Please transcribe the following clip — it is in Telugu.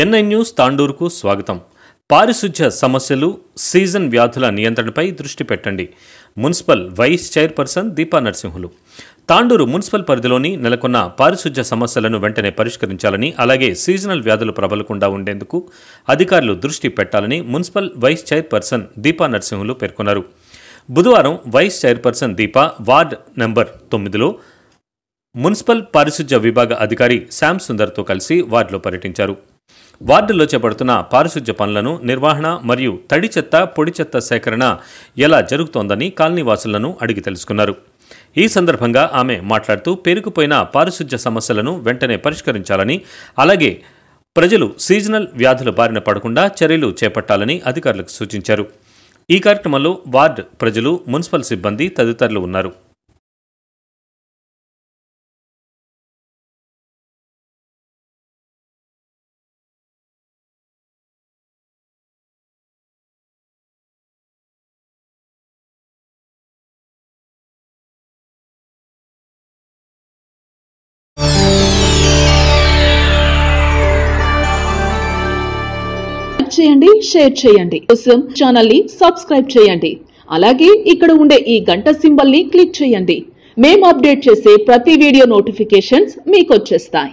ఎన్ఐ న్యూస్ తాండూరుకు స్వాగతం. పారిశుధ్య సమస్యలు సీజన్ వ్యాధుల నియంత్రణపై దృష్టి పెట్టండి. Municipal vice chairperson Deepa Narasimhulu. Tandur municipal పరిధిలోని నెలకొన్న పారిశుధ్య సమస్యలను వెంటనే పరిష్కరించాలని అలాగే సీజనల్ వ్యాధులు ప్రబలకుండా ఉండేందుకు అధికారులు దృష్టి పెట్టాలని municipal vice chairperson Deepa Narasimhulu పేర్కొన్నారు. బుధవారం vice chairperson Deepa ward number తొమ్మిదిలో మున్సిపల్ పారిశుధ్య విభాగ అధికారి శ్యామ్ సుందర్తో కలిసి వార్డులో పర్యటించారు. వార్డులో చేపడుతున్న పారిశుధ్య పనులను నిర్వహణ మరియు తడి చెత్త పొడి చెత్త సేకరణ ఎలా జరుగుతోందని కాలనీవాసులను అడిగి తెలుసుకున్నారు. ఈ సందర్భంగా ఆమె మాట్లాడుతూ పేరుకుపోయిన పారిశుధ్య సమస్యలను వెంటనే పరిష్కరించాలని అలాగే ప్రజలు సీజనల్ వ్యాధుల బారిన పడకుండా చర్యలు చేపట్టాలని అధికారులకు సూచించారు. ఈ కార్యక్రమంలో వార్డు ప్రజలు మున్సిపల్ సిబ్బంది తదితరులు ఉన్నారు. చేయండి షేర్ చేయండి. కోసం ఛానల్ని సబ్స్క్రైబ్ చేయండి. అలాగే ఇక్కడ ఉండే ఈ గంట సింబల్ని క్లిక్ చేయండి. మేము అప్డేట్ చేసే ప్రతి వీడియో నోటిఫికేషన్స్ మీకు వచ్చేస్తాయి.